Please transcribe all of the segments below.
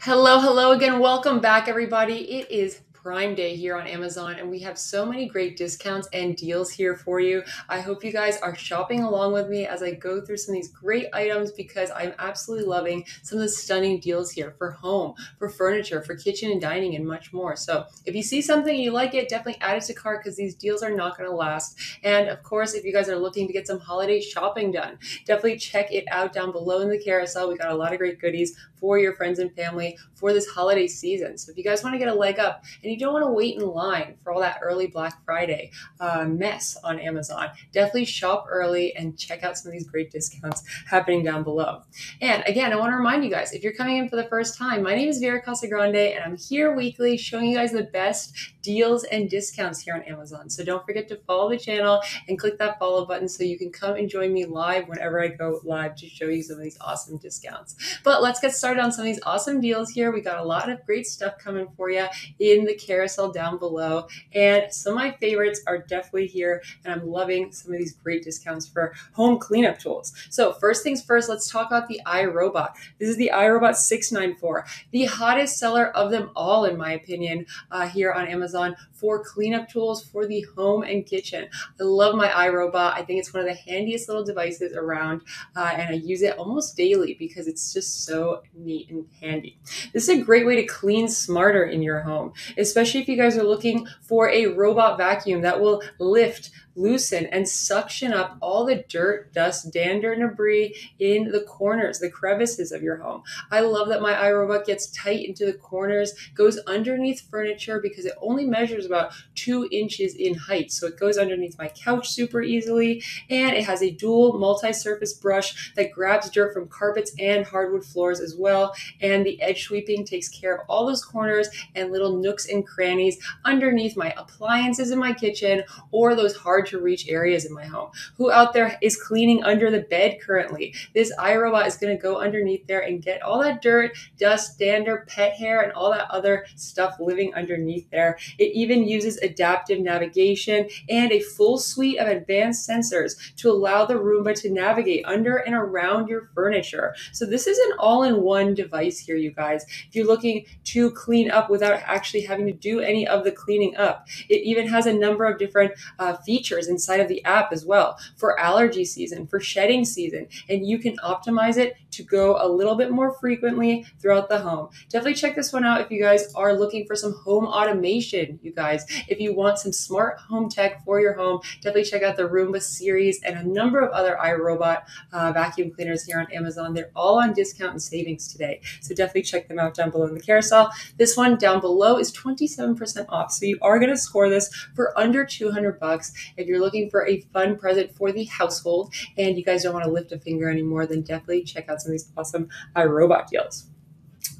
Hello, hello again. Welcome back, everybody. It is Prime Day here on Amazon, and we have so many great discounts and deals here for you. I hope you guys are shopping along with me as I go through some of these great items because I'm absolutely loving some of the stunning deals here for home, for furniture, for kitchen and dining, and much more. So if you see something and you like it, definitely add it to cart because these deals are not going to last. And of course, if you guys are looking to get some holiday shopping done, definitely check it out down below in the carousel. We got a lot of great goodies for your friends and family for this holiday season. So if you guys want to get a leg up and you don't want to wait in line for all that early Black Friday uh, mess on Amazon, definitely shop early and check out some of these great discounts happening down below. And again, I want to remind you guys if you're coming in for the first time, my name is Vera Casagrande and I'm here weekly showing you guys the best deals and discounts here on Amazon. So don't forget to follow the channel and click that follow button so you can come and join me live whenever I go live to show you some of these awesome discounts. But let's get started on some of these awesome deals here. We got a lot of great stuff coming for you in the carousel down below. And some of my favorites are definitely here. And I'm loving some of these great discounts for home cleanup tools. So first things first, let's talk about the iRobot. This is the iRobot 694, the hottest seller of them all, in my opinion, uh, here on Amazon for cleanup tools for the home and kitchen. I love my iRobot. I think it's one of the handiest little devices around, uh, and I use it almost daily because it's just so neat and handy. This is a great way to clean smarter in your home, especially if you guys are looking for a robot vacuum that will lift loosen and suction up all the dirt, dust, dander, and debris in the corners, the crevices of your home. I love that my iRobot gets tight into the corners, goes underneath furniture because it only measures about two inches in height. So it goes underneath my couch super easily. And it has a dual multi surface brush that grabs dirt from carpets and hardwood floors as well. And the edge sweeping takes care of all those corners and little nooks and crannies underneath my appliances in my kitchen or those hard to reach areas in my home. Who out there is cleaning under the bed currently? This iRobot is going to go underneath there and get all that dirt, dust, dander, pet hair, and all that other stuff living underneath there. It even uses adaptive navigation and a full suite of advanced sensors to allow the Roomba to navigate under and around your furniture. So this is an all-in-one device here, you guys. If you're looking to clean up without actually having to do any of the cleaning up, it even has a number of different uh, features inside of the app as well for allergy season, for shedding season, and you can optimize it to go a little bit more frequently throughout the home. Definitely check this one out if you guys are looking for some home automation, you guys. If you want some smart home tech for your home, definitely check out the Roomba series and a number of other iRobot uh, vacuum cleaners here on Amazon. They're all on discount and savings today. So definitely check them out down below in the carousel. This one down below is 27% off. So you are going to score this for under 200 bucks. If if you're looking for a fun present for the household and you guys don't want to lift a finger anymore, then definitely check out some of these awesome uh, iRobot deals.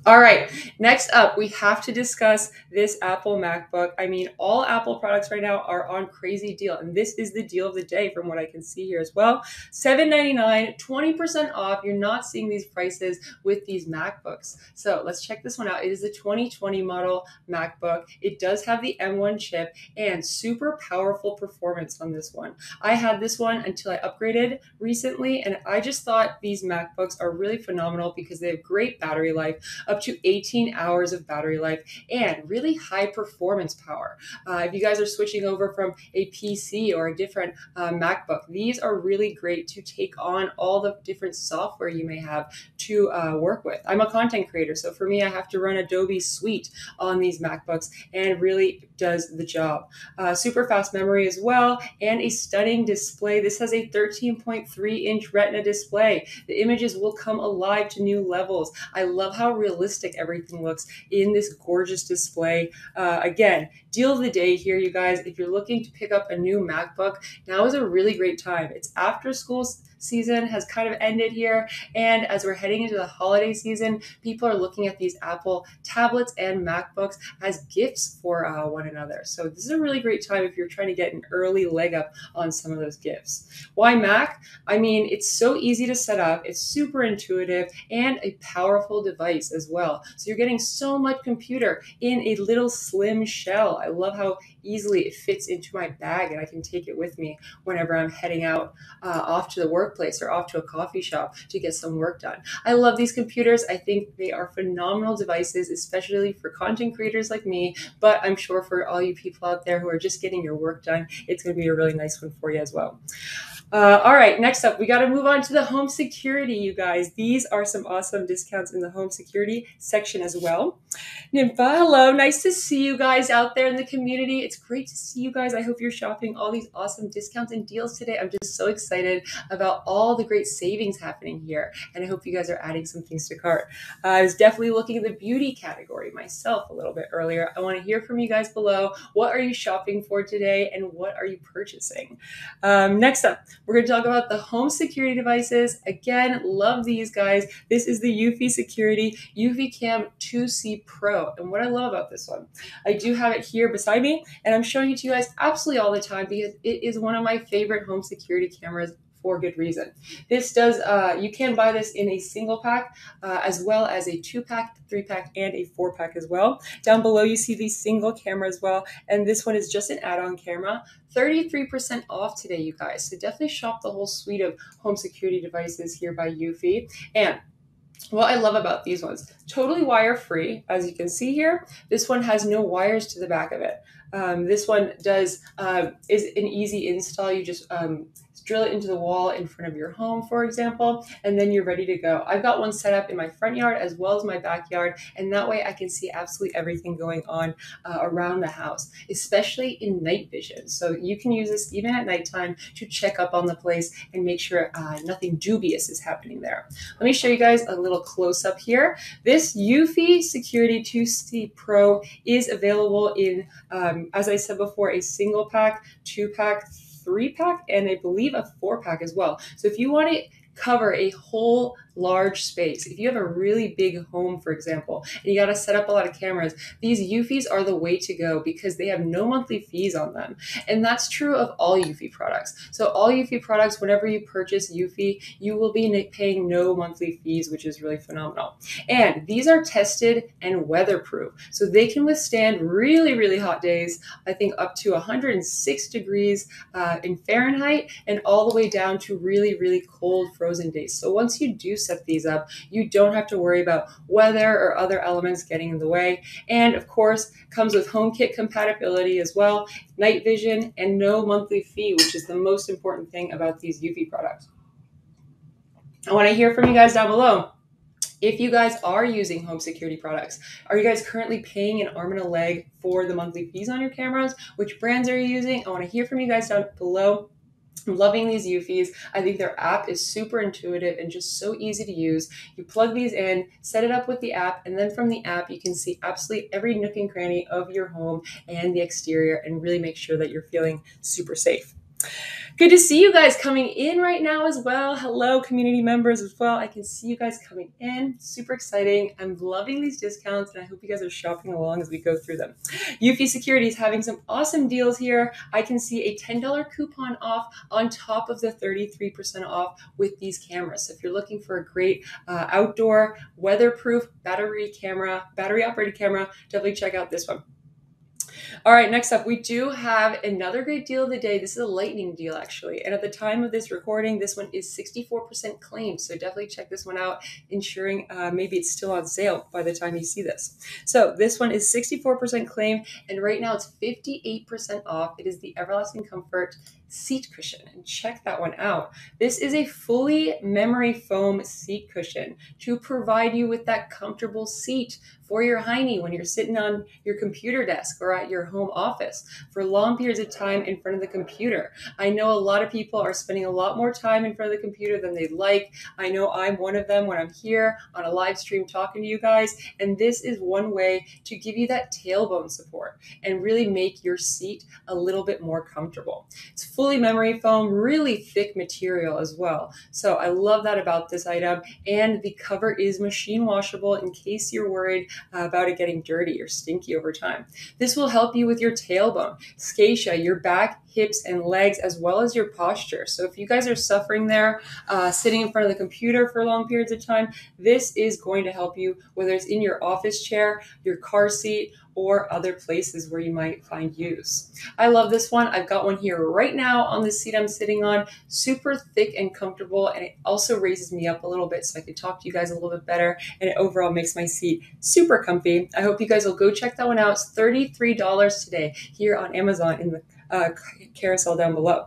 All right, next up, we have to discuss this Apple MacBook. I mean, all Apple products right now are on crazy deal, and this is the deal of the day from what I can see here as well. $7.99, 20% off. You're not seeing these prices with these MacBooks. So let's check this one out. It is the 2020 model MacBook. It does have the M1 chip and super powerful performance on this one. I had this one until I upgraded recently, and I just thought these MacBooks are really phenomenal because they have great battery life up to 18 hours of battery life, and really high performance power. Uh, if you guys are switching over from a PC or a different uh, MacBook, these are really great to take on all the different software you may have to uh, work with. I'm a content creator, so for me, I have to run Adobe Suite on these MacBooks, and really does the job. Uh, super fast memory as well, and a stunning display. This has a 13.3 inch Retina display. The images will come alive to new levels. I love how realistic realistic everything looks in this gorgeous display. Uh, again, deal of the day here, you guys. If you're looking to pick up a new MacBook, now is a really great time. It's after school season has kind of ended here. And as we're heading into the holiday season, people are looking at these Apple tablets and MacBooks as gifts for uh, one another. So this is a really great time if you're trying to get an early leg up on some of those gifts. Why Mac? I mean, it's so easy to set up, it's super intuitive, and a powerful device as well. So you're getting so much computer in a little slim shell. I love how easily it fits into my bag and I can take it with me whenever I'm heading out uh, off to the workplace or off to a coffee shop to get some work done. I love these computers. I think they are phenomenal devices, especially for content creators like me, but I'm sure for all you people out there who are just getting your work done, it's going to be a really nice one for you as well. Uh, all right, next up, we got to move on to the home security, you guys. These are some awesome discounts in the home security section as well. Nympha, hello. Nice to see you guys out there in the community. It's great to see you guys. I hope you're shopping all these awesome discounts and deals today. I'm just so excited about all the great savings happening here. And I hope you guys are adding some things to cart. Uh, I was definitely looking at the beauty category myself a little bit earlier. I want to hear from you guys below. What are you shopping for today and what are you purchasing? Um, next up, we're going to talk about the home security devices. Again, love these guys. This is the Eufy Security Eufy Cam 2C Pro. And what I love about this one, I do have it here beside me, and I'm showing it to you guys absolutely all the time because it is one of my favorite home security cameras for good reason. This does, uh, you can buy this in a single pack uh, as well as a two pack, three pack, and a four pack as well. Down below, you see the single camera as well. And this one is just an add on camera. 33% off today, you guys. So definitely shop the whole suite of home security devices here by Eufy. And what I love about these ones, totally wire free. As you can see here, this one has no wires to the back of it. Um, this one does uh, is an easy install. You just um, drill it into the wall in front of your home, for example, and then you're ready to go. I've got one set up in my front yard as well as my backyard, and that way I can see absolutely everything going on uh, around the house, especially in night vision. So you can use this even at nighttime to check up on the place and make sure uh, nothing dubious is happening there. Let me show you guys a little close up here. This Eufy Security 2C Pro is available in, um, as I said before, a single pack, two pack, three pack and I believe a four pack as well. So if you want to cover a whole large space. If you have a really big home, for example, and you got to set up a lot of cameras, these Eufys are the way to go because they have no monthly fees on them. And that's true of all Eufy products. So all Eufy products, whenever you purchase Eufy, you will be paying no monthly fees, which is really phenomenal. And these are tested and weatherproof. So they can withstand really, really hot days, I think up to 106 degrees uh, in Fahrenheit and all the way down to really, really cold frozen days. So once you do set these up. You don't have to worry about weather or other elements getting in the way. And of course, comes with HomeKit compatibility as well, night vision, and no monthly fee, which is the most important thing about these Eufy products. I want to hear from you guys down below. If you guys are using home security products, are you guys currently paying an arm and a leg for the monthly fees on your cameras? Which brands are you using? I want to hear from you guys down below. I'm loving these Eufys. I think their app is super intuitive and just so easy to use. You plug these in, set it up with the app, and then from the app, you can see absolutely every nook and cranny of your home and the exterior and really make sure that you're feeling super safe. Good to see you guys coming in right now as well. Hello, community members as well. I can see you guys coming in. Super exciting. I'm loving these discounts and I hope you guys are shopping along as we go through them. Eufy Security is having some awesome deals here. I can see a $10 coupon off on top of the 33% off with these cameras. So if you're looking for a great uh, outdoor weatherproof battery camera, battery operated camera, definitely check out this one. All right, next up, we do have another great deal of the day. This is a lightning deal, actually. And at the time of this recording, this one is 64% claimed. So definitely check this one out, ensuring uh, maybe it's still on sale by the time you see this. So this one is 64% claimed, and right now it's 58% off. It is the Everlasting Comfort seat cushion and check that one out. This is a fully memory foam seat cushion to provide you with that comfortable seat for your hiney when you're sitting on your computer desk or at your home office for long periods of time in front of the computer. I know a lot of people are spending a lot more time in front of the computer than they'd like. I know I'm one of them when I'm here on a live stream talking to you guys, and this is one way to give you that tailbone support and really make your seat a little bit more comfortable. It's fully memory foam, really thick material as well. So I love that about this item. And the cover is machine washable in case you're worried about it getting dirty or stinky over time. This will help you with your tailbone, sciatica, your back, hips, and legs, as well as your posture. So if you guys are suffering there, uh, sitting in front of the computer for long periods of time, this is going to help you, whether it's in your office chair, your car seat, or other places where you might find use. I love this one. I've got one here right now on the seat I'm sitting on, super thick and comfortable, and it also raises me up a little bit so I can talk to you guys a little bit better, and it overall makes my seat super comfy. I hope you guys will go check that one out. It's $33 today here on Amazon in the uh, carousel down below.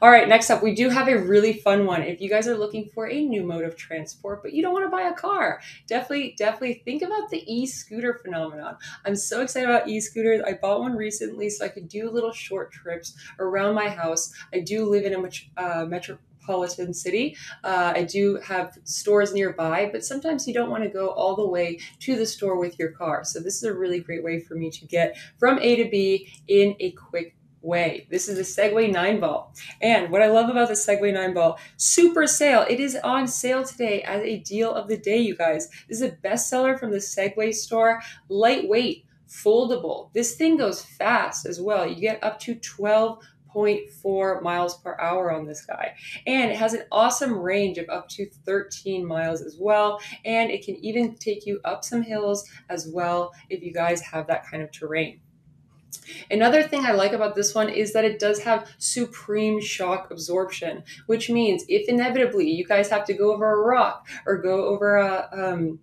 All right, next up, we do have a really fun one. If you guys are looking for a new mode of transport, but you don't want to buy a car, definitely, definitely think about the e-scooter phenomenon. I'm so excited about e-scooters. I bought one recently so I could do little short trips around my house. I do live in a uh, metropolitan city. Uh, I do have stores nearby, but sometimes you don't want to go all the way to the store with your car. So this is a really great way for me to get from A to B in a quick way. This is the Segway Ninebot. And what I love about the Segway Ninebot, super sale. It is on sale today as a deal of the day, you guys. This is a bestseller from the Segway store. Lightweight, foldable. This thing goes fast as well. You get up to 12.4 miles per hour on this guy. And it has an awesome range of up to 13 miles as well. And it can even take you up some hills as well if you guys have that kind of terrain. Another thing I like about this one is that it does have supreme shock absorption, which means if inevitably you guys have to go over a rock or go over a, um,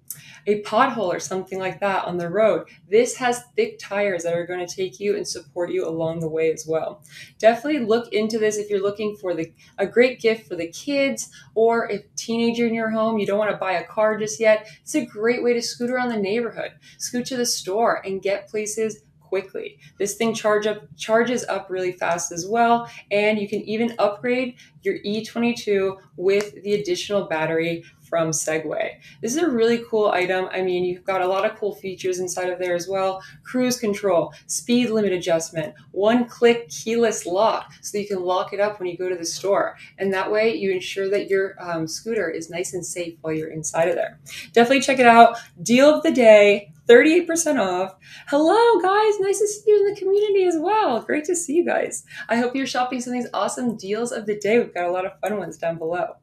a pothole or something like that on the road, this has thick tires that are going to take you and support you along the way as well. Definitely look into this if you're looking for the a great gift for the kids or if teenager in your home, you don't want to buy a car just yet. It's a great way to scoot around the neighborhood, scoot to the store and get places quickly. This thing charge up charges up really fast as well, and you can even upgrade your E22 with the additional battery from Segway. This is a really cool item. I mean, you've got a lot of cool features inside of there as well. Cruise control, speed limit adjustment, one click keyless lock so you can lock it up when you go to the store. And that way you ensure that your um, scooter is nice and safe while you're inside of there. Definitely check it out. Deal of the day. 38% off. Hello, guys. Nice to see you in the community as well. Great to see you guys. I hope you're shopping some of these awesome deals of the day. We've got a lot of fun ones down below.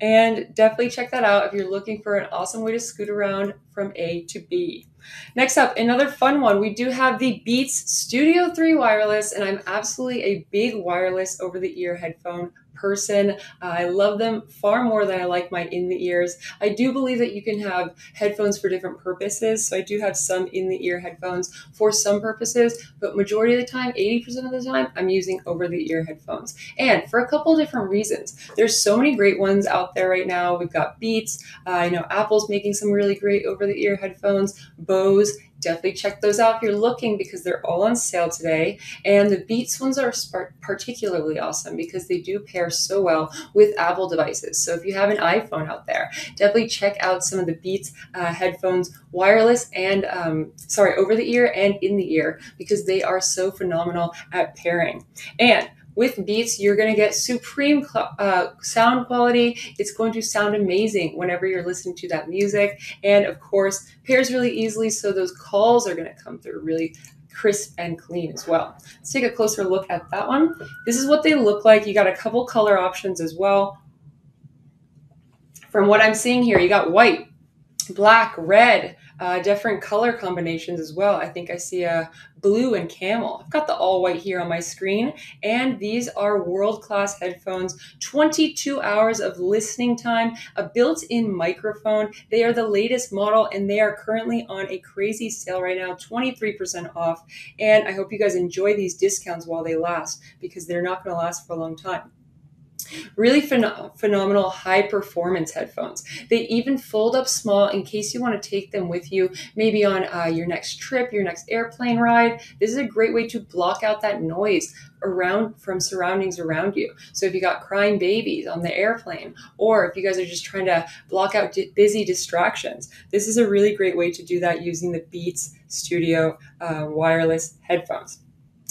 And definitely check that out if you're looking for an awesome way to scoot around from A to B. Next up, another fun one. We do have the Beats Studio 3 wireless, and I'm absolutely a big wireless over the ear headphone person. I love them far more than I like my in the ears. I do believe that you can have headphones for different purposes. So I do have some in the ear headphones for some purposes, but majority of the time, 80% of the time, I'm using over the ear headphones. And for a couple different reasons. There's so many great ones out there right now. We've got Beats. Uh, I know Apple's making some really great over the ear headphones. Definitely check those out if you're looking because they're all on sale today. And the Beats ones are particularly awesome because they do pair so well with Apple devices. So if you have an iPhone out there, definitely check out some of the Beats uh, headphones, wireless and um, sorry, over the ear and in the ear because they are so phenomenal at pairing. And with Beats, you're going to get supreme uh, sound quality. It's going to sound amazing whenever you're listening to that music. And of course, pairs really easily, so those calls are going to come through really crisp and clean as well. Let's take a closer look at that one. This is what they look like. You got a couple color options as well. From what I'm seeing here, you got white, black, red, uh, different color combinations as well. I think I see a blue and camel. I've got the all white here on my screen, and these are world class headphones. 22 hours of listening time, a built in microphone. They are the latest model, and they are currently on a crazy sale right now 23% off. And I hope you guys enjoy these discounts while they last because they're not going to last for a long time. Really phen- phenomenal high performance headphones. They even fold up small in case you want to take them with you, maybe on uh, your next trip, your next airplane ride. This is a great way to block out that noise around from surroundings around you. So if you got crying babies on the airplane, or if you guys are just trying to block out di- busy distractions, this is a really great way to do that using the Beats Studio uh, wireless headphones.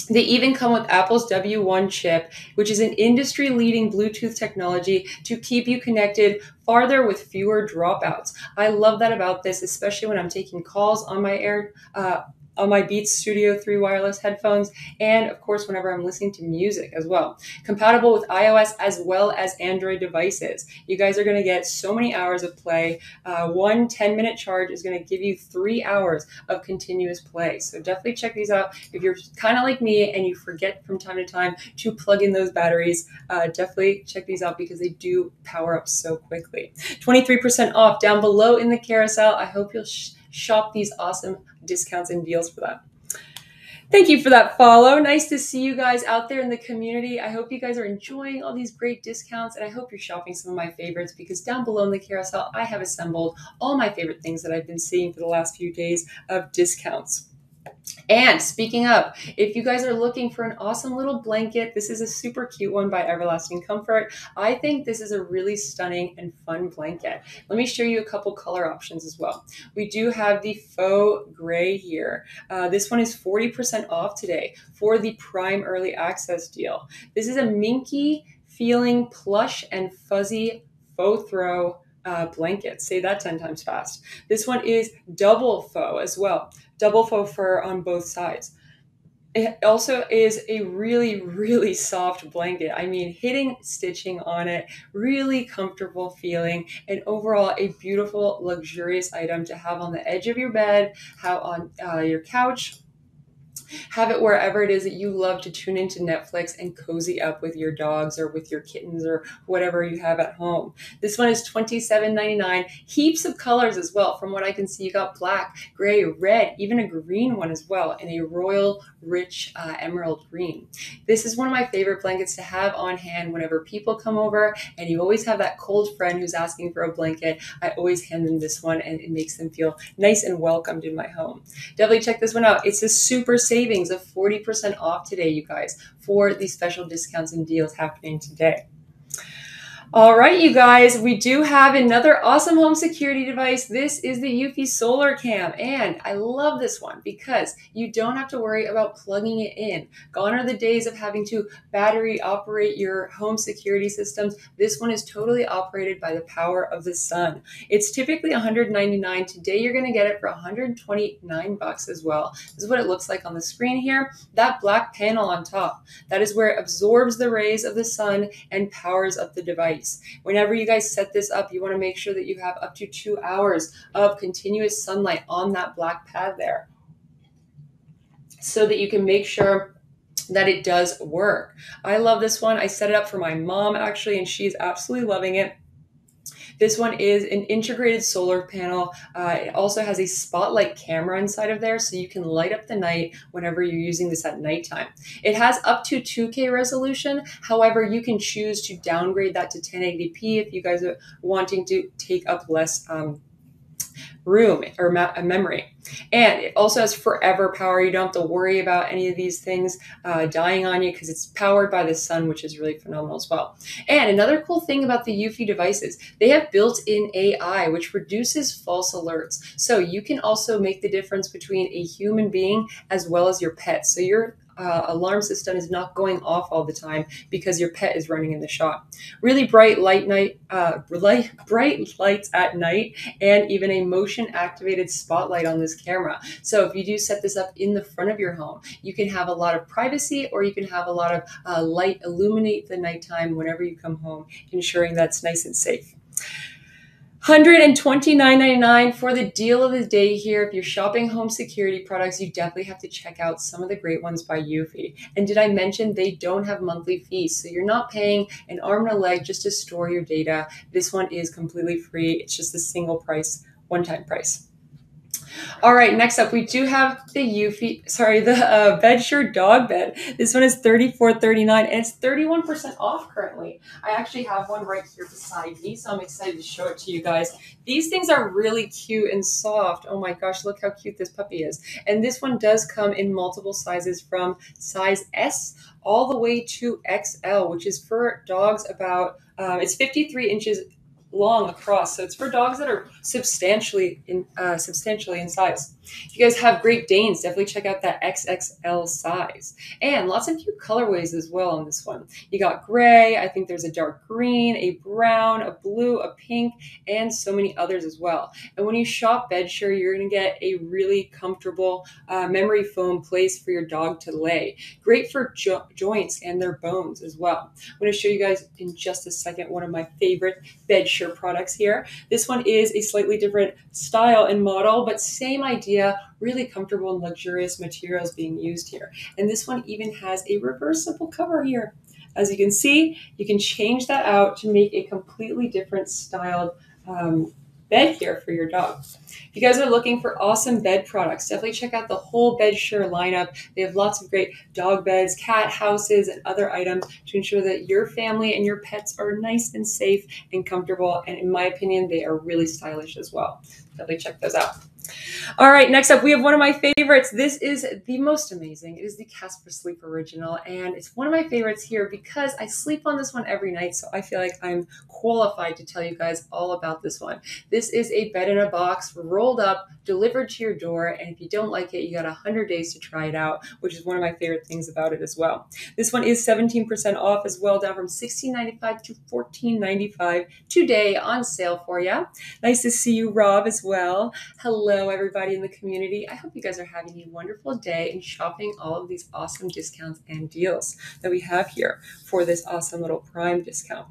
They even come with Apple's W1 chip, which is an industry leading Bluetooth technology to keep you connected farther with fewer dropouts. I love that about this, especially when I'm taking calls on my Air. Uh, on my Beats Studio 3 wireless headphones, and of course, whenever I'm listening to music as well. Compatible with iOS as well as Android devices. You guys are going to get so many hours of play. Uh, one 10 minute charge is going to give you three hours of continuous play. So definitely check these out. If you're kind of like me and you forget from time to time to plug in those batteries, uh, definitely check these out because they do power up so quickly. 23% off down below in the carousel. I hope you'll sh- shop these awesome discounts and deals for that. Thank you for that follow. Nice to see you guys out there in the community. I hope you guys are enjoying all these great discounts and I hope you're shopping some of my favorites because down below in the carousel, I have assembled all my favorite things that I've been seeing for the last few days of discounts. And speaking of, if you guys are looking for an awesome little blanket, this is a super cute one by Everlasting Comfort. I think this is a really stunning and fun blanket. Let me show you a couple color options as well. We do have the faux gray here. Uh, this one is 40% off today for the Prime Early Access deal. This is a minky feeling plush and fuzzy faux throw uh, blanket. Say that 10 times fast. This one is double faux as well double faux fur on both sides. It also is a really, really soft blanket. I mean, hitting stitching on it, really comfortable feeling, and overall a beautiful, luxurious item to have on the edge of your bed, have on uh, your couch, have it wherever it is that you love to tune into Netflix and cozy up with your dogs or with your kittens or whatever you have at home. This one is $27.99. Heaps of colors as well. From what I can see, you got black, gray, red, even a green one as well, and a royal rich uh, emerald green. This is one of my favorite blankets to have on hand whenever people come over and you always have that cold friend who's asking for a blanket. I always hand them this one and it makes them feel nice and welcomed in my home. Definitely check this one out. It's a super savings of 40% off today, you guys, for these special discounts and deals happening today. All right, you guys, we do have another awesome home security device. This is the Eufy Solar Cam, and I love this one because you don't have to worry about plugging it in. Gone are the days of having to battery operate your home security systems. This one is totally operated by the power of the sun. It's typically 199. Today, you're going to get it for 129 bucks as well. This is what it looks like on the screen here. That black panel on top, that is where it absorbs the rays of the sun and powers up the device Whenever you guys set this up, you want to make sure that you have up to two hours of continuous sunlight on that black pad there so that you can make sure that it does work. I love this one. I set it up for my mom actually, and she's absolutely loving it. This one is an integrated solar panel. Uh, it also has a spotlight camera inside of there, so you can light up the night whenever you're using this at nighttime. It has up to 2K resolution. However, you can choose to downgrade that to 1080p if you guys are wanting to take up less um, room or a memory. And it also has forever power. You don't have to worry about any of these things uh, dying on you because it's powered by the sun, which is really phenomenal as well. And another cool thing about the Eufy devices, they have built in AI, which reduces false alerts. So you can also make the difference between a human being as well as your pet. So your uh, alarm system is not going off all the time because your pet is running in the shop. Really bright light night, uh, light, bright lights at night, and even a motion activated spotlight on this camera. So if you do set this up in the front of your home, you can have a lot of privacy or you can have a lot of uh, light illuminate the nighttime whenever you come home, ensuring that's nice and safe. $129.99 for the deal of the day here. If you're shopping home security products, you definitely have to check out some of the great ones by Eufy. And did I mention they don't have monthly fees? So you're not paying an arm and a leg just to store your data. This one is completely free. It's just a single price, one time price. All right, next up, we do have the Eufy, sorry, the uh, Bedsure dog bed. This one is $34.39 and it's 31% off currently. I actually have one right here beside me, so I'm excited to show it to you guys. These things are really cute and soft. Oh my gosh, look how cute this puppy is. And this one does come in multiple sizes from size S all the way to XL, which is for dogs about, um, it's 53 inches long across. So it's for dogs that are substantially in uh, substantially in size. If you guys have Great Danes, definitely check out that XXL size. And lots of cute colorways as well on this one. You got gray, I think there's a dark green, a brown, a blue, a pink, and so many others as well. And when you shop Bedsure, you're going to get a really comfortable uh, memory foam place for your dog to lay. Great for jo- joints and their bones as well. I'm going to show you guys in just a second one of my favorite Bedsure products here. This one is a slightly different style and model, but same idea, really comfortable and luxurious materials being used here. And this one even has a reversible cover here. As you can see, you can change that out to make a completely different styled um, bed here for your dog. If you guys are looking for awesome bed products, definitely check out the whole BedSure lineup. They have lots of great dog beds, cat houses, and other items to ensure that your family and your pets are nice and safe and comfortable. And in my opinion, they are really stylish as well. Definitely check those out. All right, next up, we have one of my favorites. This is the most amazing. It is the Casper Sleep Original, and it's one of my favorites here because I sleep on this one every night, so I feel like I'm qualified to tell you guys all about this one. This is a bed in a box, rolled up, delivered to your door, and if you don't like it, you got 100 days to try it out, which is one of my favorite things about it as well. This one is 17% off as well, down from $16.95 to $14.95 today on sale for you. Nice to see you, Rob, as well. Hello Everybody in the community. I hope you guys are having a wonderful day and shopping all of these awesome discounts and deals that we have here for this awesome little Prime discount.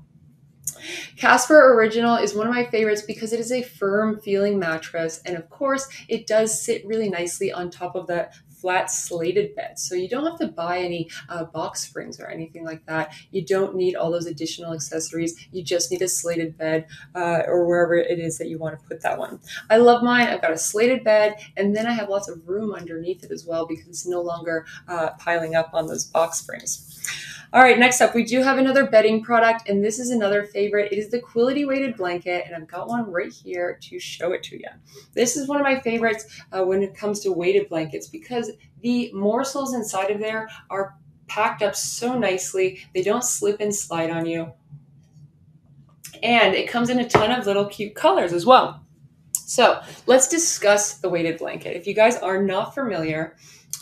Casper Original is one of my favorites because it is a firm feeling mattress. And of course, it does sit really nicely on top of that flat slated bed. So you don't have to buy any uh, box springs or anything like that. You don't need all those additional accessories. You just need a slated bed uh, or wherever it is that you want to put that one. I love mine. I've got a slated bed and then I have lots of room underneath it as well because it's no longer uh, piling up on those box springs. All right, next up, we do have another bedding product, and this is another favorite. It is the Quility weighted blanket, and I've got one right here to show it to you. This is one of my favorites uh, when it comes to weighted blankets because the morsels inside of there are packed up so nicely. They don't slip and slide on you. And it comes in a ton of little cute colors as well. So let's discuss the weighted blanket. If you guys are not familiar,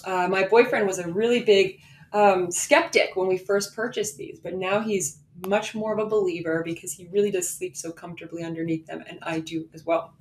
uh, my boyfriend was a really big um, skeptic when we first purchased these, but now he's much more of a believer because he really does sleep so comfortably underneath them, and I do as well.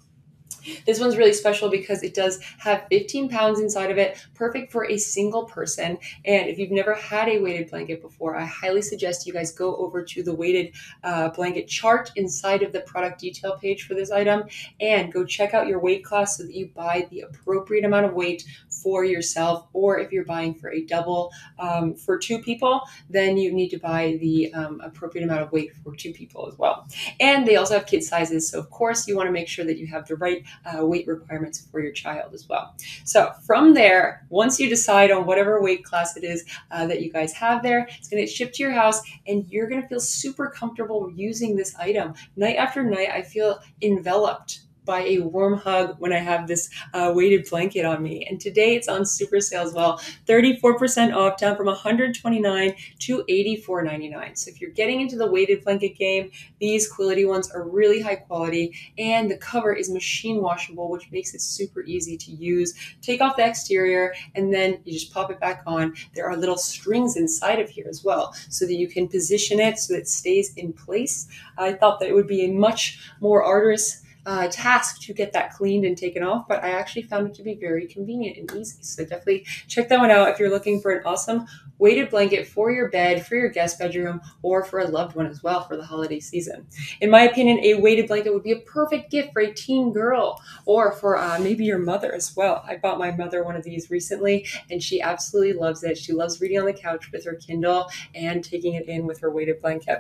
This one's really special because it does have 15 pounds inside of it, perfect for a single person. And if you've never had a weighted blanket before, I highly suggest you guys go over to the weighted uh, blanket chart inside of the product detail page for this item and go check out your weight class so that you buy the appropriate amount of weight for yourself. Or if you're buying for a double um, for two people, then you need to buy the um, appropriate amount of weight for two people as well. And they also have kid sizes. So, of course, you want to make sure that you have the right uh, weight requirements for your child as well. So from there, once you decide on whatever weight class it is uh, that you guys have there, it's going to get shipped to your house and you're going to feel super comfortable using this item. Night after night, I feel enveloped by a warm hug when I have this uh, weighted blanket on me. And today it's on super sale as well, 34% off, down from 129 to 84.99. So if you're getting into the weighted blanket game, these Quility ones are really high quality, and the cover is machine washable, which makes it super easy to use. Take off the exterior, and then you just pop it back on. There are little strings inside of here as well, so that you can position it so it stays in place. I thought that it would be a much more arduous uh, task to get that cleaned and taken off, but I actually found it to be very convenient and easy. So definitely check that one out if you're looking for an awesome weighted blanket for your bed, for your guest bedroom, or for a loved one as well for the holiday season. In my opinion, a weighted blanket would be a perfect gift for a teen girl or for uh, maybe your mother as well. I bought my mother one of these recently and she absolutely loves it. She loves reading on the couch with her Kindle and taking it in with her weighted blanket.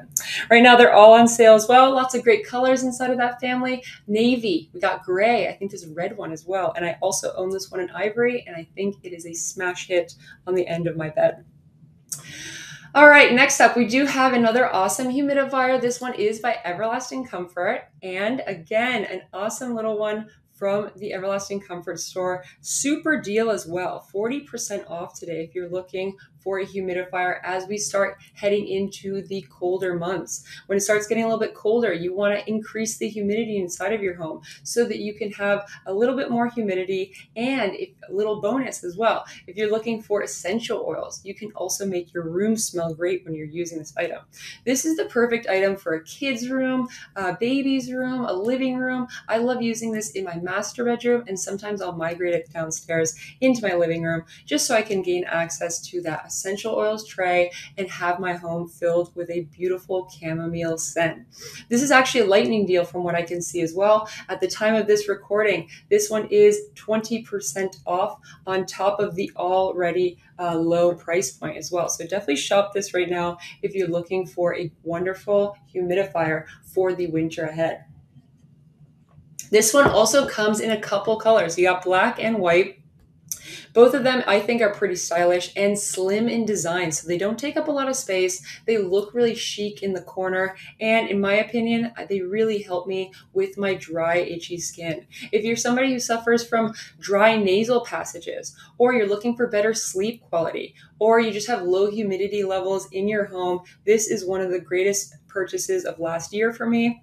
Right now, they're all on sale as well. Lots of great colors inside of that family. Navy, we got gray. I think there's a red one as well. And I also own this one in ivory, and I think it is a smash hit on the end of my bed. All right, next up, we do have another awesome humidifier. This one is by Everlasting Comfort. And again, an awesome little one from the Everlasting Comfort store. Super deal as well. 40% off today if you're looking for a humidifier as we start heading into the colder months. When it starts getting a little bit colder, you want to increase the humidity inside of your home so that you can have a little bit more humidity and a little bonus as well. If you're looking for essential oils, you can also make your room smell great when you're using this item. This is the perfect item for a kid's room, a baby's room, a living room. I love using this in my master bedroom and sometimes I'll migrate it downstairs into my living room just so I can gain access to that essential oils tray and have my home filled with a beautiful chamomile scent. This is actually a lightning deal from what I can see as well. At the time of this recording, this one is 20% off on top of the already uh, low price point as well. So definitely shop this right now if you're looking for a wonderful humidifier for the winter ahead. This one also comes in a couple colors. You got black and white. Both of them I think are pretty stylish and slim in design, so they don't take up a lot of space. They look really chic in the corner, and in my opinion, uh, they really help me with my dry, itchy skin. If you're somebody who suffers from dry nasal passages, or you're looking for better sleep quality, or you just have low humidity levels in your home, this is one of the greatest purchases of last year for me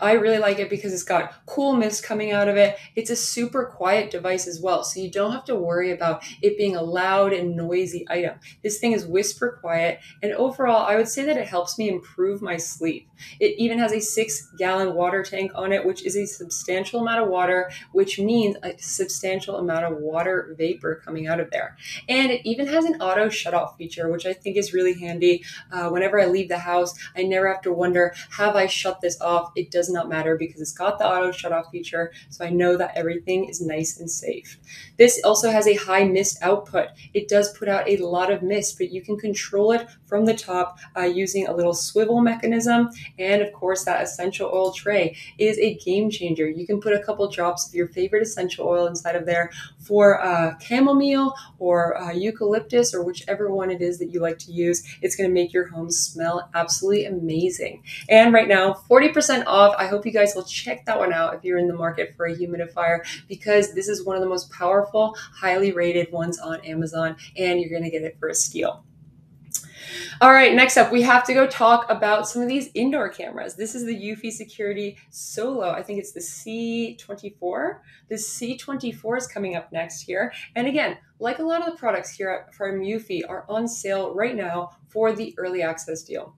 I really like it because it's got cool mist coming out of it. It's a super quiet device as well, so you don't have to worry about it being a loud and noisy item. This thing is whisper quiet, and overall, I would say that it helps me improve my sleep. It even has a six gallon water tank on it, which is a substantial amount of water, which means a substantial amount of water vapor coming out of there. And it even has an auto shut off feature, which I think is really handy. Uh, whenever I leave the house, I never have to wonder, have I shut this off? It does not matter because it's got the auto shut off feature. So I know that everything is nice and safe. This also has a high mist output. It does put out a lot of mist, but you can control it from the top uh, using a little swivel mechanism. And of course, that essential oil tray is a game changer. You can put a couple drops of your favorite essential oil inside of there for uh, chamomile or uh, eucalyptus or whichever one it is that you like to use. It's going to make your home smell absolutely amazing. And right now, 40% off. I hope you guys will check that one out if you're in the market for a humidifier because this is one of the most powerful, highly rated ones on Amazon, and you're going to get it for a steal. All right, next up, we have to go talk about some of these indoor cameras. This is the Eufy Security Solo. I think it's the C24. The C24 is coming up next year. And again, like a lot of the products here from Eufy are on sale right now for the early access deal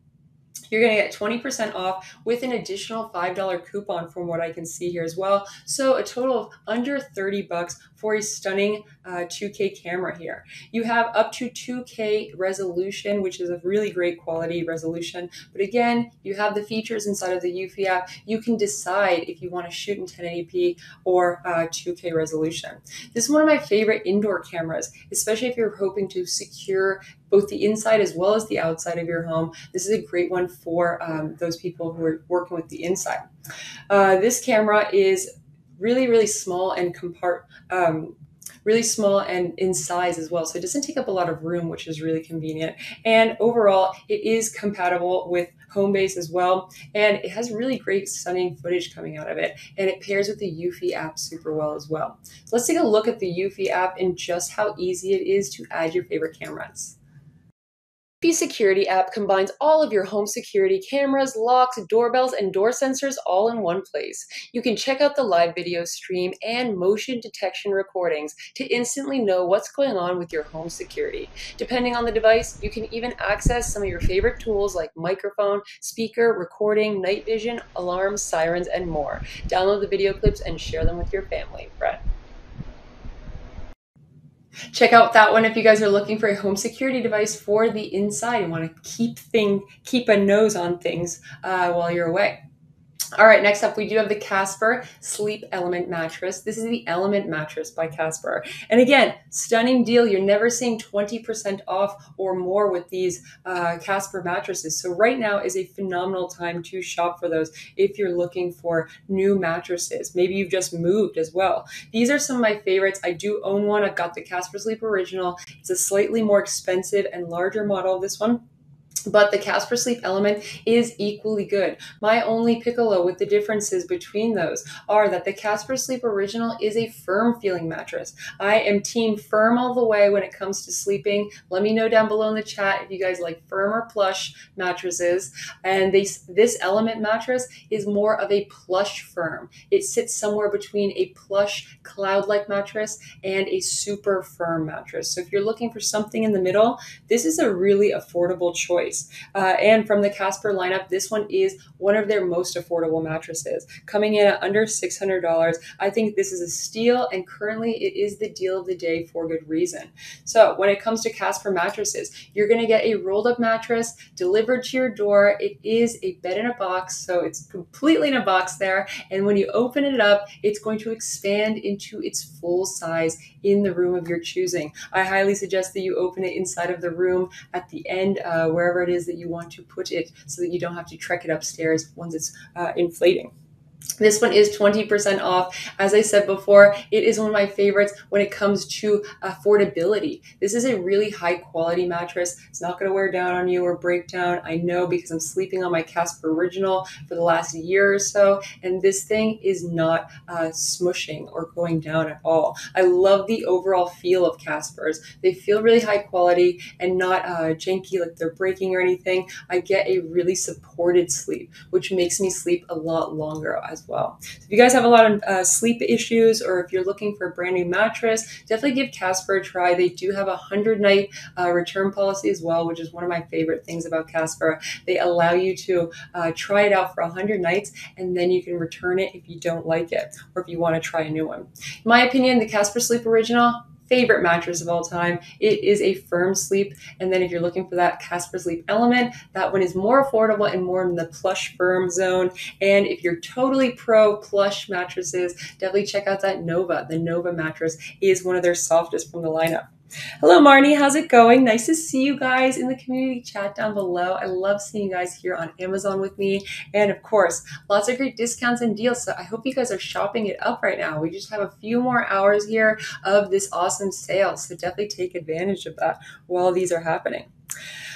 you're going to get 20% off with an additional $5 coupon from what I can see here as well. So a total of under 30 bucks for a stunning uh, 2K camera here. You have up to 2K resolution, which is a really great quality resolution. But again, you have the features inside of the Eufy app. You can decide if you want to shoot in 1080p or uh, 2K resolution. This is one of my favorite indoor cameras, especially if you're hoping to secure both the inside as well as the outside of your home. This is a great one for um, those people who are working with the inside. Uh, this camera is really, really small and compart. Um, really small and in size as well. So it doesn't take up a lot of room, which is really convenient. And overall, it is compatible with Homebase as well. And it has really great stunning footage coming out of it. And it pairs with the Eufy app super well as well. So let's take a look at the Eufy app and just how easy it is to add your favorite cameras. Eufy Security app combines all of your home security cameras, locks, doorbells, and door sensors all in one place. You can check out the live video stream and motion detection recordings to instantly know what's going on with your home security. Depending on the device, you can even access some of your favorite tools like microphone, speaker, recording, night vision, alarms, sirens, and more. Download the video clips and share them with your family. Brett. Check out that one if you guys are looking for a home security device for the inside and want to keep thing keep a nose on things uh, while you're away. All right, next up, we do have the Casper Sleep Element Mattress. This is the Element Mattress by Casper. And again, stunning deal. You're never seeing 20% off or more with these uh, Casper mattresses. So, right now is a phenomenal time to shop for those if you're looking for new mattresses. Maybe you've just moved as well. These are some of my favorites. I do own one. I've got the Casper Sleep Original. It's a slightly more expensive and larger model of this one but the Casper Sleep Element is equally good. My only piccolo with the differences between those are that the Casper Sleep Original is a firm feeling mattress. I am team firm all the way when it comes to sleeping. Let me know down below in the chat if you guys like firm or plush mattresses. And they, this Element mattress is more of a plush firm. It sits somewhere between a plush cloud-like mattress and a super firm mattress. So if you're looking for something in the middle, this is a really affordable choice. Uh, and from the Casper lineup, this one is one of their most affordable mattresses, coming in at under $600. I think this is a steal, and currently it is the deal of the day for good reason. So, when it comes to Casper mattresses, you're going to get a rolled up mattress delivered to your door. It is a bed in a box, so it's completely in a box there. And when you open it up, it's going to expand into its full size in the room of your choosing. I highly suggest that you open it inside of the room at the end, uh, wherever it is that you want to put it, so that you don't have to trek it upstairs once it's uh, inflating. This one is 20% off. As I said before, it is one of my favorites when it comes to affordability. This is a really high quality mattress. It's not going to wear down on you or break down. I know because I'm sleeping on my Casper Original for the last year or so, and this thing is not uh, smushing or going down at all. I love the overall feel of Caspers. They feel really high quality and not uh, janky like they're breaking or anything. I get a really supported sleep, which makes me sleep a lot longer as well. So if you guys have a lot of uh, sleep issues or if you're looking for a brand new mattress, definitely give Casper a try. They do have a 100 night uh, return policy as well, which is one of my favorite things about Casper. They allow you to uh, try it out for 100 nights and then you can return it if you don't like it or if you want to try a new one. In my opinion, the Casper Sleep Original favorite mattress of all time. It is a firm sleep. And then if you're looking for that Casper Sleep element, that one is more affordable and more in the plush firm zone. And if you're totally pro plush mattresses, definitely check out that Nova. The Nova mattress is one of their softest from the lineup. Hello, Marnie. How's it going? Nice to see you guys in the community chat down below. I love seeing you guys here on Amazon with me. And of course, lots of great discounts and deals. So I hope you guys are shopping it up right now. We just have a few more hours here of this awesome sale. So definitely take advantage of that while these are happening.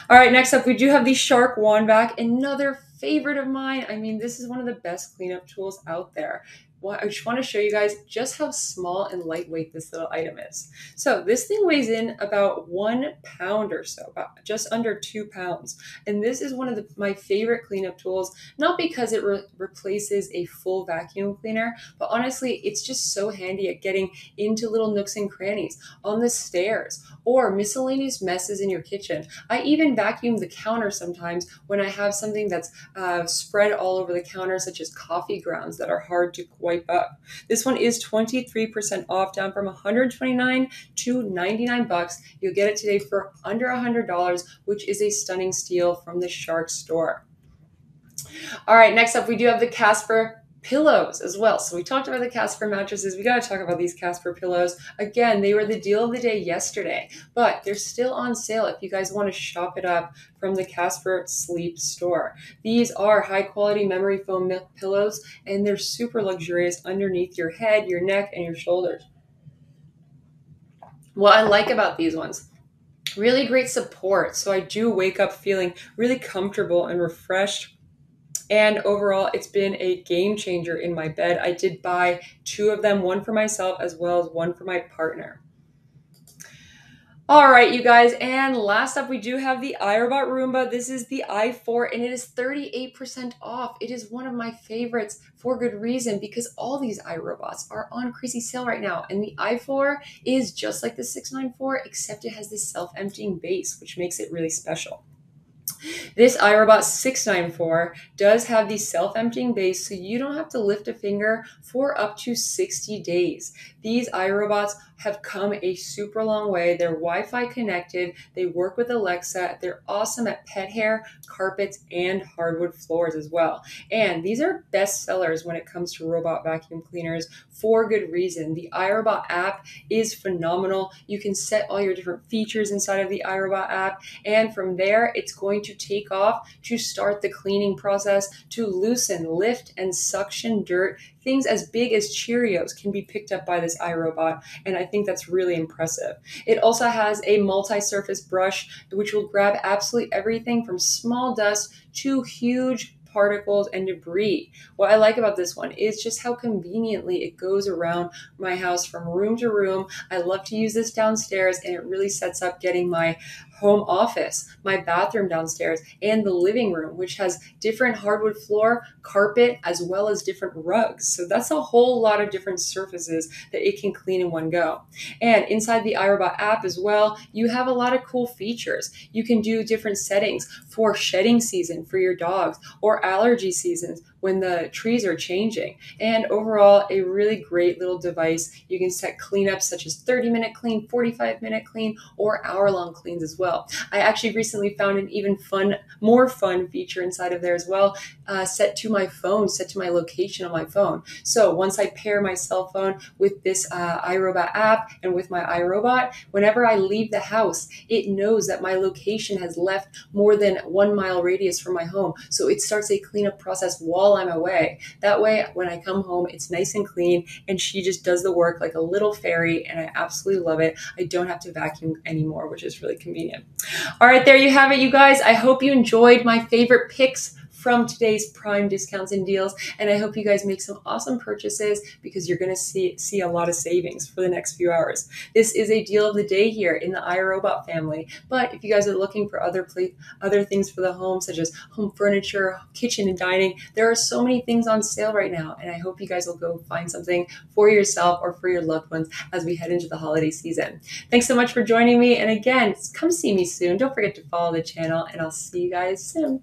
All right, next up, we do have the Shark WandVac, another favorite of mine. I mean, this is one of the best cleanup tools out there well, I just want to show you guys just how small and lightweight this little item is. So this thing weighs in about one pound or so, about just under two pounds. And this is one of the, my favorite cleanup tools, not because it re- replaces a full vacuum cleaner, but honestly, it's just so handy at getting into little nooks and crannies on the stairs or miscellaneous messes in your kitchen. I even vacuum the counter sometimes when I have something that's uh, spread all over the counter, such as coffee grounds that are hard to wipe up. This one is 23% off, down from 129 to 99 bucks. You'll get it today for under $100, which is a stunning steal from the Shark store. All right, next up, we do have the Casper pillows as well. So we talked about the Casper mattresses. We got to talk about these Casper pillows. Again, they were the deal of the day yesterday, but they're still on sale if you guys want to shop it up from the Casper Sleep store. These are high quality memory foam pillows and they're super luxurious underneath your head, your neck, and your shoulders. What I like about these ones, really great support. So I do wake up feeling really comfortable and refreshed and overall, it's been a game changer in my bed. I did buy two of them, one for myself as well as one for my partner. All right, you guys, and last up, we do have the iRobot Roomba. This is the i4, and it is 38% off. It is one of my favorites for good reason because all these iRobots are on crazy sale right now. And the i4 is just like the 694, except it has this self emptying base, which makes it really special. This iRobot 694 does have the self-emptying base, so you don't have to lift a finger for up to 60 days. These iRobots have come a super long way. They're Wi Fi connected, they work with Alexa, they're awesome at pet hair, carpets, and hardwood floors as well. And these are best sellers when it comes to robot vacuum cleaners for good reason. The iRobot app is phenomenal. You can set all your different features inside of the iRobot app, and from there, it's going to to take off to start the cleaning process, to loosen, lift, and suction dirt. Things as big as Cheerios can be picked up by this iRobot, and I think that's really impressive. It also has a multi surface brush, which will grab absolutely everything from small dust to huge particles, and debris. What I like about this one is just how conveniently it goes around my house from room to room. I love to use this downstairs, and it really sets up getting my home office, my bathroom downstairs, and the living room, which has different hardwood floor, carpet, as well as different rugs. So that's a whole lot of different surfaces that it can clean in one go. And inside the iRobot app as well, you have a lot of cool features. You can do different settings for shedding season for your dogs or allergy seasons when the trees are changing. And overall, a really great little device. You can set cleanups such as 30 minute clean, 45 minute clean, or hour long cleans as well. I actually recently found an even fun, more fun feature inside of there as well, uh, set to my phone, set to my location on my phone. So once I pair my cell phone with this uh, iRobot app and with my iRobot, whenever I leave the house, it knows that my location has left more than one mile radius from my home. So it starts a cleanup process while while I'm away. That way, when I come home, it's nice and clean, and she just does the work like a little fairy, and I absolutely love it. I don't have to vacuum anymore, which is really convenient. All right, there you have it, you guys. I hope you enjoyed my favorite picks from today's prime discounts and deals. And I hope you guys make some awesome purchases because you're going to see, see a lot of savings for the next few hours. This is a deal of the day here in the iRobot family. But if you guys are looking for other other things for the home, such as home furniture, kitchen and dining, there are so many things on sale right now. And I hope you guys will go find something for yourself or for your loved ones as we head into the holiday season. Thanks so much for joining me. And again, come see me soon. Don't forget to follow the channel, and I'll see you guys soon.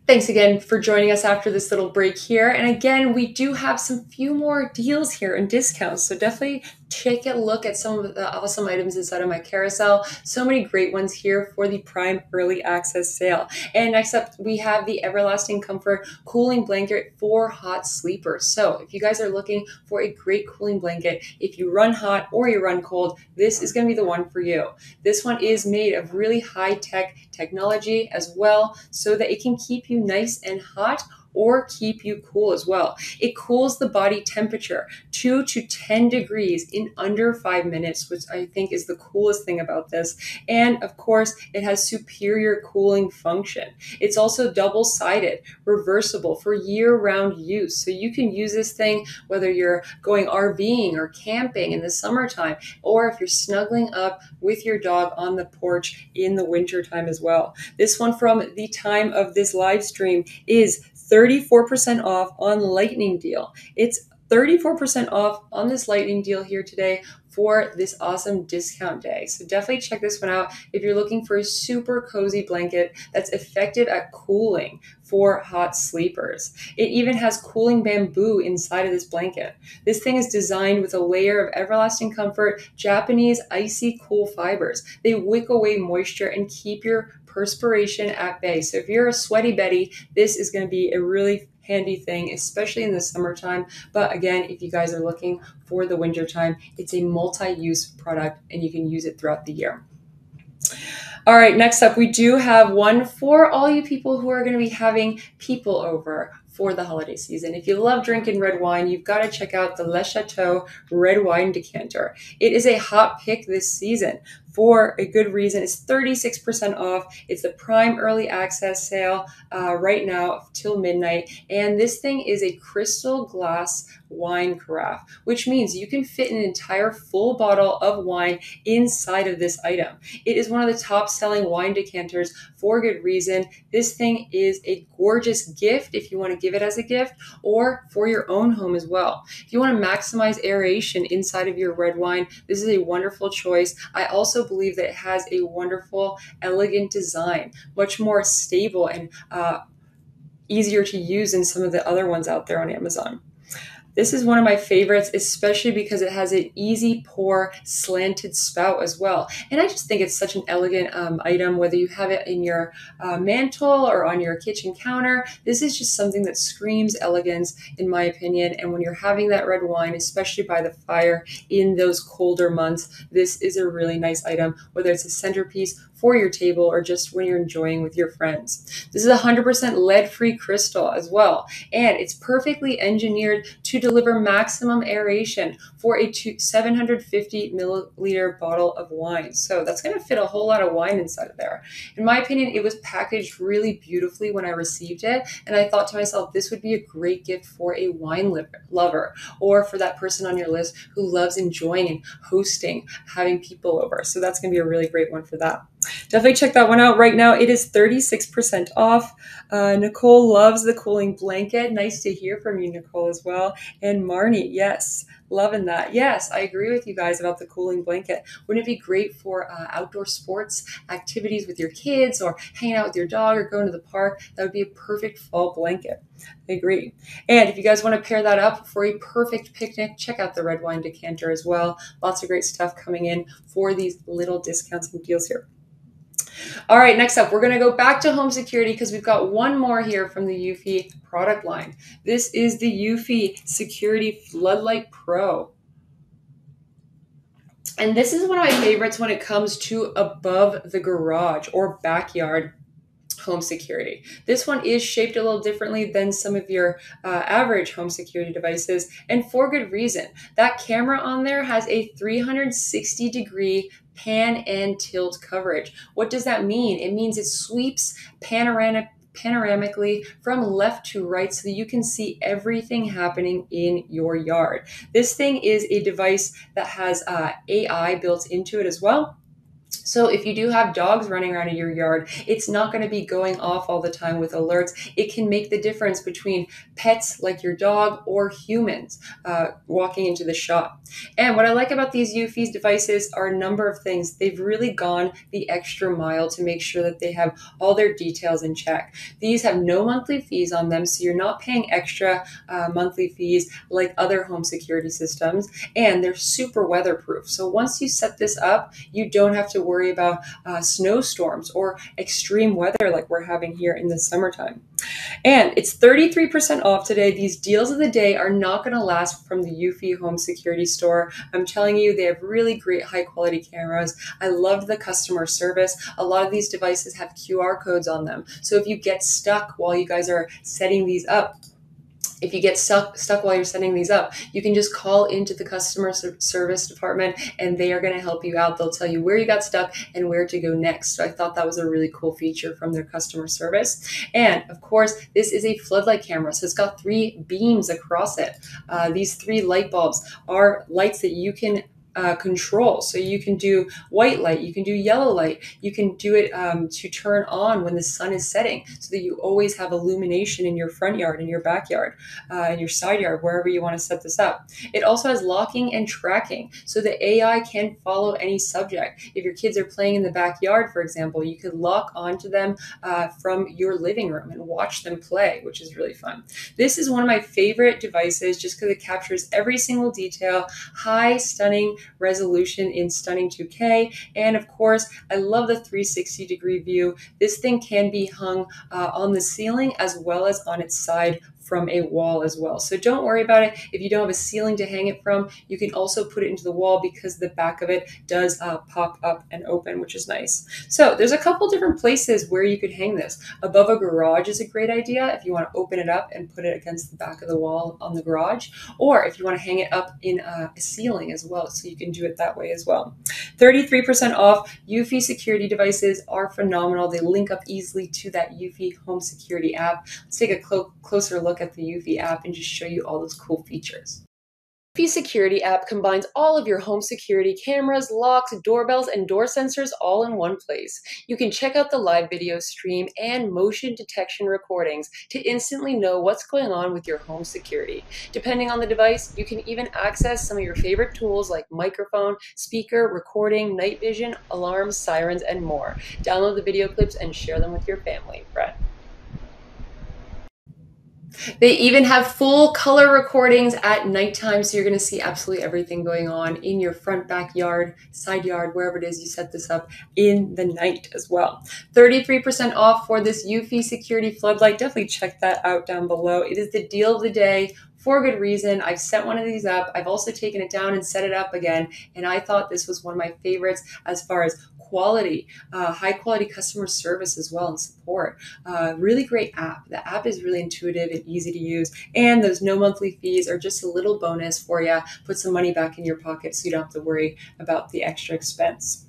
Thanks again for joining us after this little break here. And again, we do have some few more deals here and discounts. So definitely take a look at some of the awesome items inside of my carousel. So many great ones here for the Prime Early Access sale. And next up, we have the Everlasting Comfort Cooling Blanket for Hot Sleepers. So if you guys are looking for a great cooling blanket, if you run hot or you run cold, this is going to be the one for you. This one is made of really high tech technology as well so that it can keep you nice and hot or keep you cool as well. It cools the body temperature 2 to 10 degrees in under 5 minutes, which I think is the coolest thing about this. And of course, it has superior cooling function. It's also double sided, reversible for year round use. So you can use this thing whether you're going RVing or camping in the summertime, or if you're snuggling up with your dog on the porch in the wintertime as well. This one from the time of this live stream is 34% off on Lightning Deal. It's 34% off on this lightning deal here today for this awesome discount day. So definitely check this one out if you're looking for a super cozy blanket that's effective at cooling for hot sleepers. It even has cooling bamboo inside of this blanket. This thing is designed with a layer of everlasting comfort, Japanese icy cool fibers. They wick away moisture and keep your perspiration at bay. So if you're a sweaty Betty, this is going to be a really handy thing, especially in the summertime. But again, if you guys are looking for the winter time, it's a multi-use product and you can use it throughout the year. All right, next up, we do have one for all you people who are going to be having people over for the holiday season. If you love drinking red wine, you've got to check out the Le Chateau Red Wine Decanter. It is a hot pick this season for a good reason. It's 36% off. It's the prime early access sale uh, right now till midnight. And this thing is a crystal glass wine carafe, which means you can fit an entire full bottle of wine inside of this item. It is one of the top selling wine decanters for good reason. This thing is a gorgeous gift if you want to give it as a gift or for your own home as well. If you want to maximize aeration inside of your red wine, this is a wonderful choice. I also believe that it has a wonderful, elegant design, much more stable and uh, easier to use than some of the other ones out there on Amazon. This is one of my favorites, especially because it has an easy pour slanted spout as well. And I just think it's such an elegant um, item, whether you have it in your uh, mantle or on your kitchen counter. This is just something that screams elegance, in my opinion. And when you're having that red wine, especially by the fire in those colder months, this is a really nice item, whether it's a centerpiece for your table or just when you're enjoying with your friends. This is 100% lead free crystal as well, and it's perfectly engineered to deliver maximum aeration for a 750 milliliter bottle of wine. So that's going to fit a whole lot of wine inside of there. In my opinion, it was packaged really beautifully when I received it, and I thought to myself, this would be a great gift for a wine lover or for that person on your list who loves enjoying and hosting, having people over. So that's going to be a really great one for that. Definitely check that one out right now. It is 36% off. Uh, Nicole loves the cooling blanket. Nice to hear from you, Nicole, as well. And Marnie, yes, loving that. Yes, I agree with you guys about the cooling blanket. Wouldn't it be great for uh, outdoor sports activities with your kids or hanging out with your dog or going to the park? That would be a perfect fall blanket. I agree. And if you guys want to pair that up for a perfect picnic, check out the red wine decanter as well. Lots of great stuff coming in for these little discounts and deals here. All right, next up, we're going to go back to home security because we've got one more here from the Eufy product line. This is the Eufy Security Floodlight Pro. And this is one of my favorites when it comes to above the garage or backyard home security. This one is shaped a little differently than some of your uh, average home security devices, and for good reason. That camera on there has a 360 degree pan and tilt coverage. What does that mean? It means it sweeps panoramic panoramically from left to right so that you can see everything happening in your yard. This thing is a device that has uh, AI built into it as well. So if you do have dogs running around in your yard, it's not going to be going off all the time with alerts. It can make the difference between pets like your dog or humans uh, walking into the shop. And what I like about these Eufy's devices are a number of things. They've really gone the extra mile to make sure that they have all their details in check. These have no monthly fees on them, so you're not paying extra uh, monthly fees like other home security systems. And they're super weatherproof. So once you set this up, you don't have to worry about uh, snowstorms or extreme weather like we're having here in the summertime. And it's 33% off today. These deals of the day are not going to last from the Eufy Home Security Store. I'm telling you, they have really great high quality cameras. I love the customer service. A lot of these devices have QR codes on them. So if you get stuck while you guys are setting these up, if you get stuck stuck while you're setting these up, you can just call into the customer service department and they are going to help you out. They'll tell you where you got stuck and where to go next. So I thought that was a really cool feature from their customer service. And of course, this is a floodlight camera, so it's got three beams across it. Uh, these three light bulbs are lights that you can uh, control. So you can do white light, you can do yellow light, you can do it um, to turn on when the sun is setting so that you always have illumination in your front yard, in your backyard, uh, in your side yard, wherever you want to set this up. It also has locking and tracking so the AI can follow any subject. If your kids are playing in the backyard, for example, you could lock onto them uh, from your living room and watch them play, which is really fun. This is one of my favorite devices just because it captures every single detail, high, stunning resolution in stunning 2K. And of course, I love the 360 degree view. This thing can be hung uh, on the ceiling as well as on its side from a wall as well. So don't worry about it. If you don't have a ceiling to hang it from, you can also put it into the wall because the back of it does uh, pop up and open, which is nice. So there's a couple different places where you could hang this. Above a garage is a great idea if you want to open it up and put it against the back of the wall on the garage, or if you want to hang it up in a, a ceiling as well. So you can do it that way as well. 33% off. Eufy security devices are phenomenal. They link up easily to that Eufy home security app. Let's take a clo closer look at the Eufy app and just show you all those cool features. Eufy Security app combines all of your home security cameras, locks, doorbells, and door sensors all in one place. You can check out the live video stream and motion detection recordings to instantly know what's going on with your home security. Depending on the device, you can even access some of your favorite tools like microphone, speaker, recording, night vision, alarms, sirens, and more. Download the video clips and share them with your family. Brett. They even have full color recordings at nighttime, so you're going to see absolutely everything going on in your front backyard, side yard, wherever it is you set this up in the night as well. 33% off for this Eufy security floodlight. Definitely check that out down below. It is the deal of the day for good reason. I've set one of these up. I've also taken it down and set it up again. And I thought this was one of my favorites as far as quality, uh, high quality customer service as well and support. Uh, really great app. The app is really intuitive and easy to use. And those no monthly fees are just a little bonus for you. Put some money back in your pocket so you don't have to worry about the extra expense.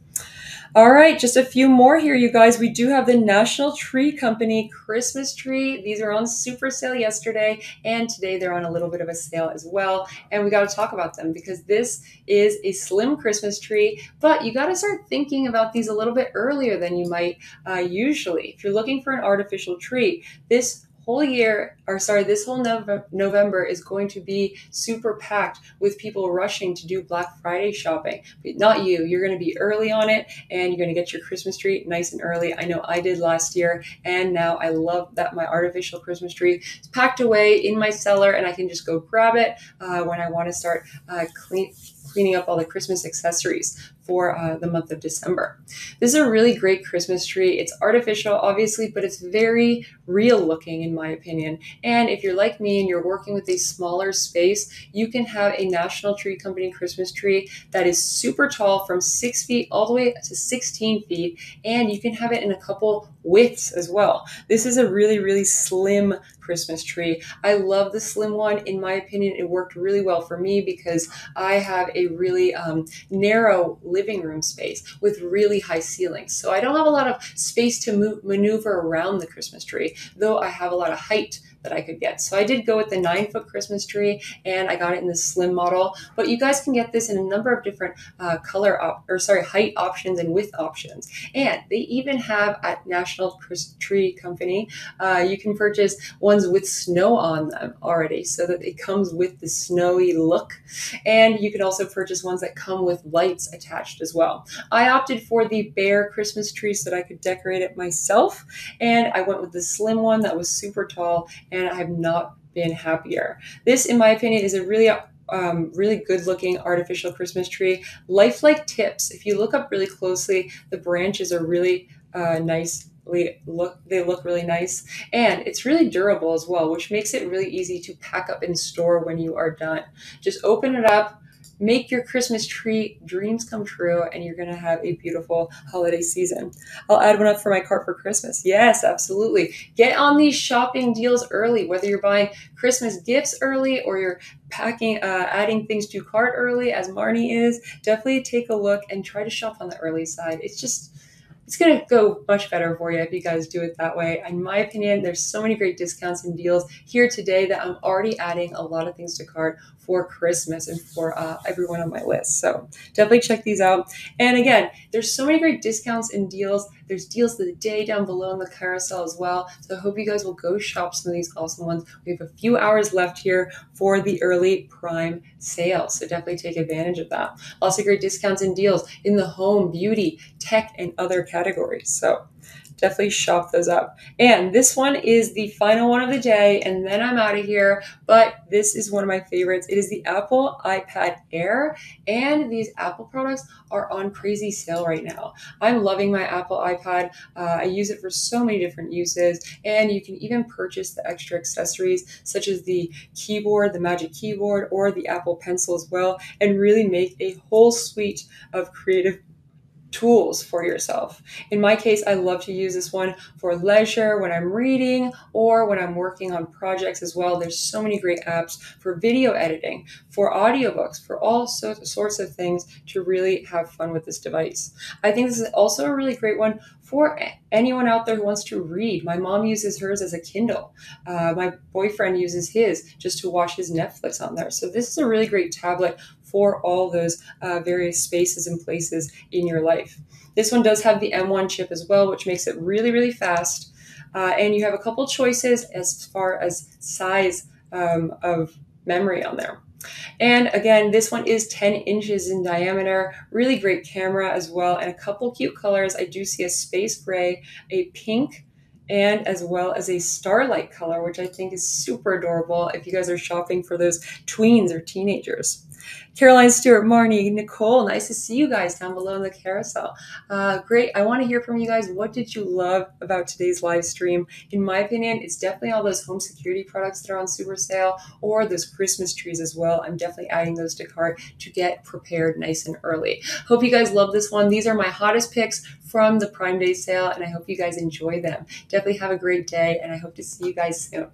All right, just a few more here, you guys. We do have the National Tree Company Christmas tree. These are on super sale yesterday, and today they're on a little bit of a sale as well. And we got to talk about them because this is a slim Christmas tree, but you got to start thinking about these a little bit earlier than you might uh, usually. If you're looking for an artificial tree, this whole year, or sorry, this whole November is going to be super packed with people rushing to do Black Friday shopping. But not you. You're going to be early on it and you're going to get your Christmas tree nice and early. I know I did last year, and now I love that my artificial Christmas tree is packed away in my cellar and I can just go grab it uh, when I want to start uh, clean cleaning up all the Christmas accessories for uh, the month of December. This is a really great Christmas tree. It's artificial, obviously, but it's very real looking, in my opinion. And if you're like me and you're working with a smaller space, you can have a National Tree Company Christmas tree that is super tall from six feet all the way to 16 feet, and you can have it in a couple widths as well. This is a really, really slim Christmas tree. I love the slim one. In my opinion, it worked really well for me because I have a really um, narrow living room space with really high ceilings. So I don't have a lot of space to move, maneuver around the Christmas tree, though I have a lot of height that I could get. So I did go with the nine foot Christmas tree and I got it in the slim model, but you guys can get this in a number of different uh, color op- or sorry, height options and width options. And they even have at National Tree Company, uh, you can purchase ones with snow on them already so that it comes with the snowy look. And you can also purchase ones that come with lights attached as well. I opted for the bare Christmas tree so that I could decorate it myself. And I went with the slim one that was super tall and I have not been happier. This, in my opinion, is a really um, really good looking artificial Christmas tree. Lifelike tips. If you look up really closely, the branches are really uh, nice look they look really nice and it's really durable as well which makes it really easy to pack up and store when you are done just open it up make your Christmas tree dreams come true, and you're going to have a beautiful holiday season. I'll add one up for my cart for Christmas. Yes, absolutely. Get on these shopping deals early, whether you're buying Christmas gifts early or you're packing, uh, adding things to cart early, as Marnie is. Definitely take a look and try to shop on the early side. It's just it's going to go much better for you if you guys do it that way. In my opinion, there's so many great discounts and deals here today that I'm already adding a lot of things to cart for Christmas and for uh, everyone on my list. So definitely check these out. And again, there's so many great discounts and deals. There's deals of the day down below in the carousel as well. So I hope you guys will go shop some of these awesome ones. We have a few hours left here for the early prime sale. So definitely take advantage of that. Lots of great discounts and deals in the home, beauty, tech, and other categories. So definitely shop those up. And this one is the final one of the day, and then I'm out of here. But this is one of my favorites. It is the Apple iPad Air, and these Apple products are on crazy sale right now. I'm loving my Apple iPad. Uh, I use it for so many different uses, and you can even purchase the extra accessories such as the keyboard, the Magic Keyboard, or the Apple Pencil as well, and really make a whole suite of creative tools for yourself. In my case, I love to use this one for leisure when I'm reading or when I'm working on projects as well. There's so many great apps for video editing, for audiobooks, for all sorts of things to really have fun with this device. I think this is also a really great one for anyone out there who wants to read. My mom uses hers as a Kindle. Uh, my boyfriend uses his just to watch his Netflix on there. So this is a really great tablet for all those uh, various spaces and places in your life. This one does have the M1 chip as well, which makes it really, really fast. Uh, and you have a couple choices as far as size um, of memory on there. And again, this one is 10 inches in diameter, really great camera as well, and a couple cute colors. I do see a space gray, a pink, and as well as a starlight color, which I think is super adorable if you guys are shopping for those tweens or teenagers. Caroline Stewart, Marnie, Nicole, nice to see you guys down below in the carousel. Uh, great. I want to hear from you guys. What did you love about today's live stream? In my opinion, it's definitely all those home security products that are on super sale or those Christmas trees as well. I'm definitely adding those to cart to get prepared nice and early. Hope you guys love this one. These are my hottest picks from the Prime Day sale, and I hope you guys enjoy them. Definitely have a great day, and I hope to see you guys soon.